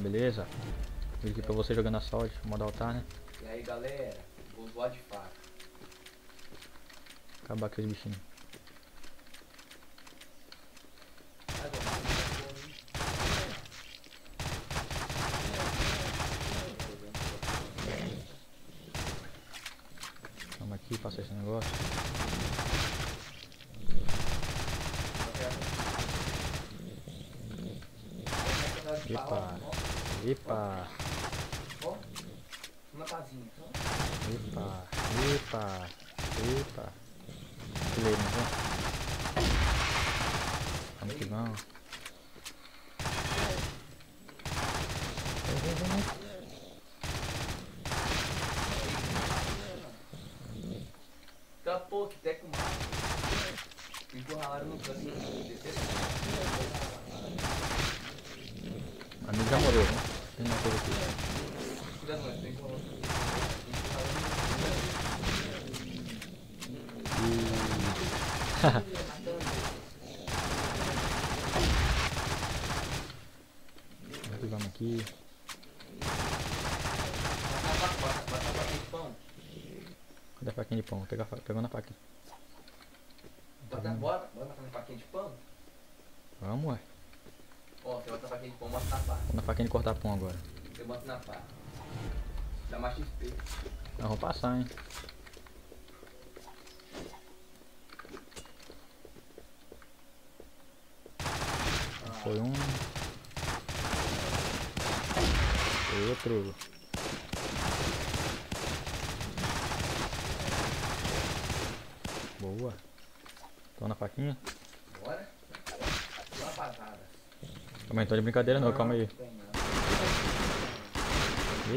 Beleza. Vídeo aqui pra você jogando a saúde, modo altar, né? E aí galera, vou voar de faca. Acabar os bichinhos. Vamos aqui, passar esse negócio. Epa. Epa. Ó, uma casinha. Epa. Epa. Epa. Né? Vamos que vamos. Vem, vem, vem. Capô, que teco mais. Me encurralaram no canto. Descer. A minha já morreu, né? Tem uma coisa aqui. Cuidado, mano, tem encurralado. Vamos que vamos aqui. A. Cadê a faquinha de pão? Vou pegar, a pegou na faquinha. Bora, bora faquinha de pão. Vamos, ué. Ó, você bota a faquinha de pão, bota na pá. Vou na faquinha de cortar pão agora. Você bota na pá. Dá mais XP. Nós vamos passar, hein? Foi um. Foi outro. Boa. Tô na faquinha. Bora. Uma patada. Calma aí, tô de brincadeira não, calma aí.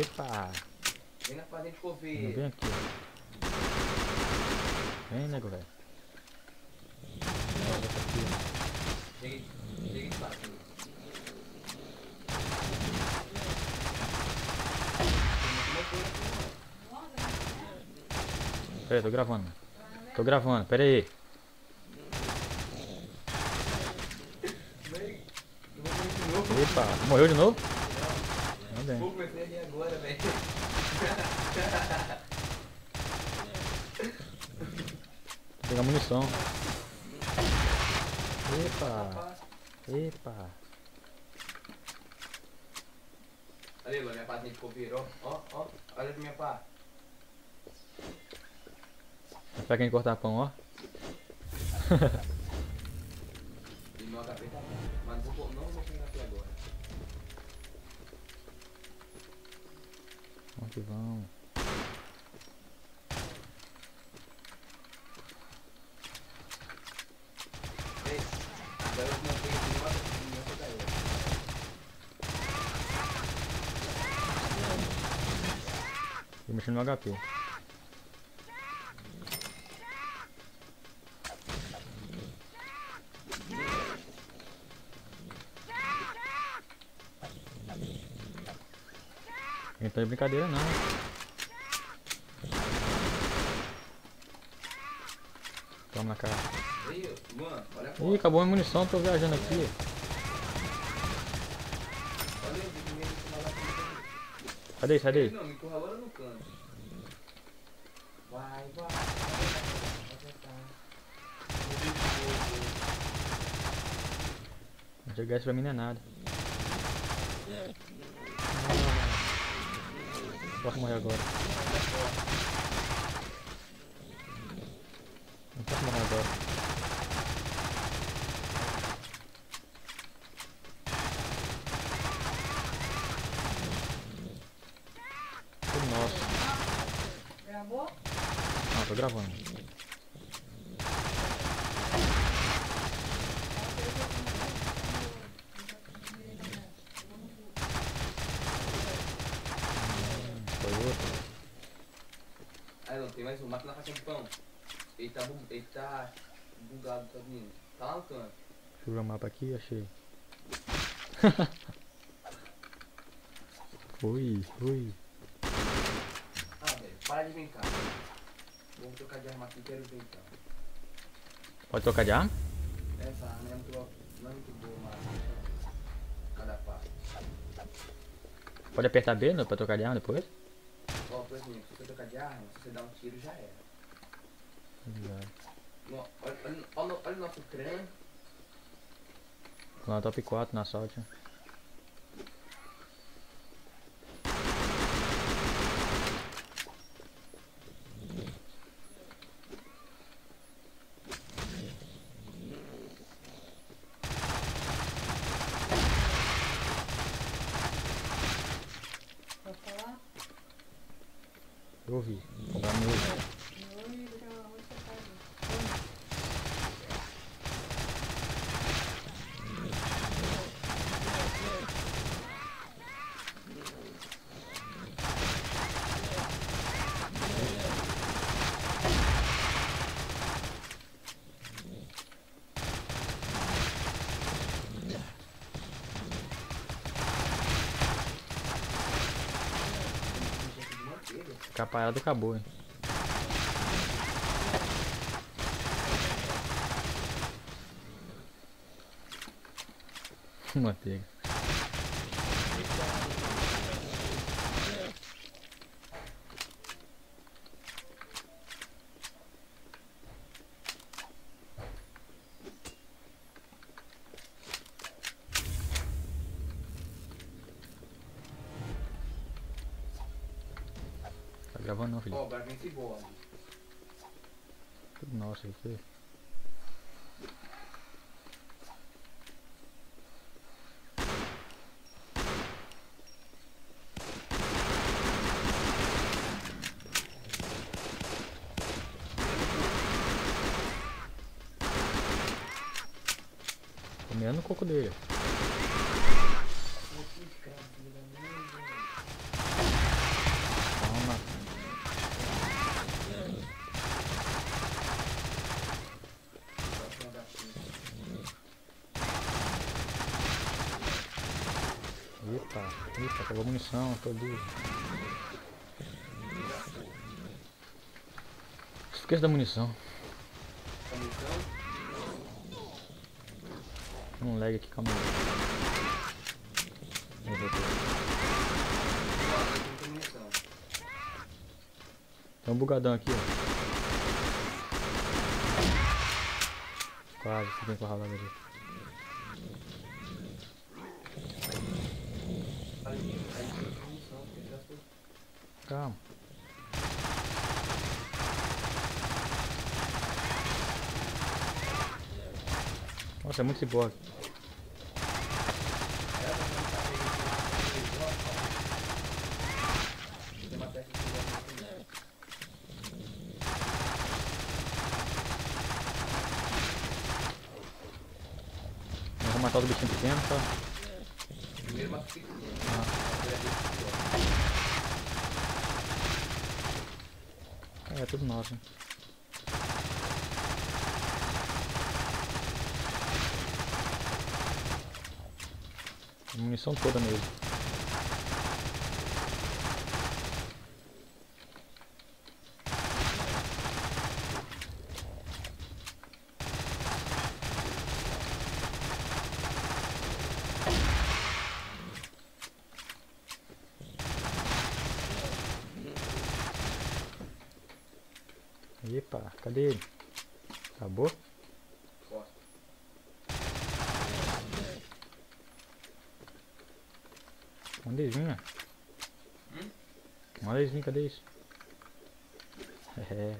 Epa! Vem na fazenda de coveiro. vem aqui. Vem, nego, velho. Cheguei, cheguei de. Pera aí, tô gravando. Tô gravando, pera aí. Epa, morreu de novo? Tá bem. Vou comecei ali agora, velho. Vou pegar munição. Epa, epa. Olha aí, minha patinha de coveiro, ó. Ó, ó. Olha pra minha pá. Pra quem cortar pão, ó. E meu HP tá bom. Mas não vou, não vou pegar aqui agora. Vamos que vamos. Ei, agora eu montei aqui uma minha toda eu. Tô mexendo no HP. Não tá de brincadeira não. Toma na cara. Ih, acabou a munição, tô viajando aqui. Cadê, cadê? Não, me encurralou no canto. Vai, vai. Tentar. Jogar isso pra mim não é nada. Posso morrer agora. Não posso morrer agora. Nosso. Gravou? Ah, tô gravando. Foi outro. Ah, não, tem mais um. Mata na faquinha de pão. Ele tá, bu- ele tá bugado, tá vindo. Tá lá no canto. Deixa eu ver o mapa aqui, achei. Fui, fui. Ah, velho, para de brincar. Vou trocar de arma aqui, quero ver então. Pode trocar de arma? Essa arma não é muito, não é muito boa, mas. Cada passo. Pode apertar B né, pra trocar de arma depois? Exemplo, se você trocar de arma, se você dar um tiro já era. Ó, Olha, olha, olha, olha o nosso crânio. Lá top 4 na assalto. Meu. Oi, Bruno, onde você tá? gente? Tem gente de manteiga. Ficar parado acabou, hein? Manteiga. Tá gravando não, filho. Ó, esse bola. Tudo nosso aqui. Comendo o coco dele. Eita, acabou a munição, tô duro. Esqueça da munição. Um lag aqui, calma aí. Tem um bugadão aqui, ó. Quase, que ralar ali. Aí, aí tem munição, tem gastou. Calma. Nossa, é muito ciborgue. Vamos matar os bichinhos pequenos, tá? А, тут можно. Munição toda mesmo. Epa, cadê ele? Acabou? Manda eles né? Hum? Manda eles cadê isso? É.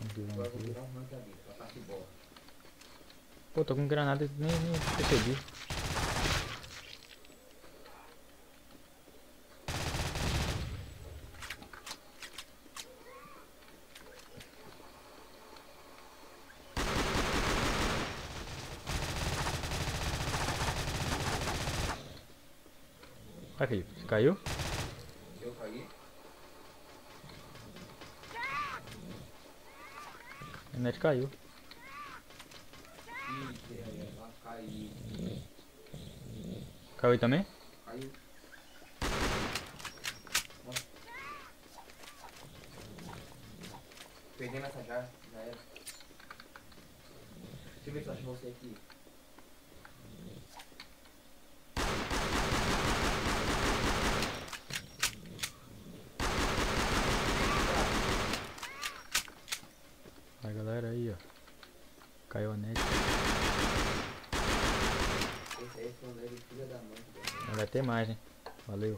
Vamos ver, vamos ver. virar um rank ali, pra parte de bola. Pô, tô com granada e nem, nem percebi. Felipe, você caiu? Eu caí. A net caiu. Ih, que aí, ela caiu. Caiu também? Caiu. perdemos essa já, já era. Deixa eu ver se eu acho você aqui. A galera aí, ó. Caiu a net. Esse aí foi um leve filho da mãe. velho. Vai ter mais, né? Valeu.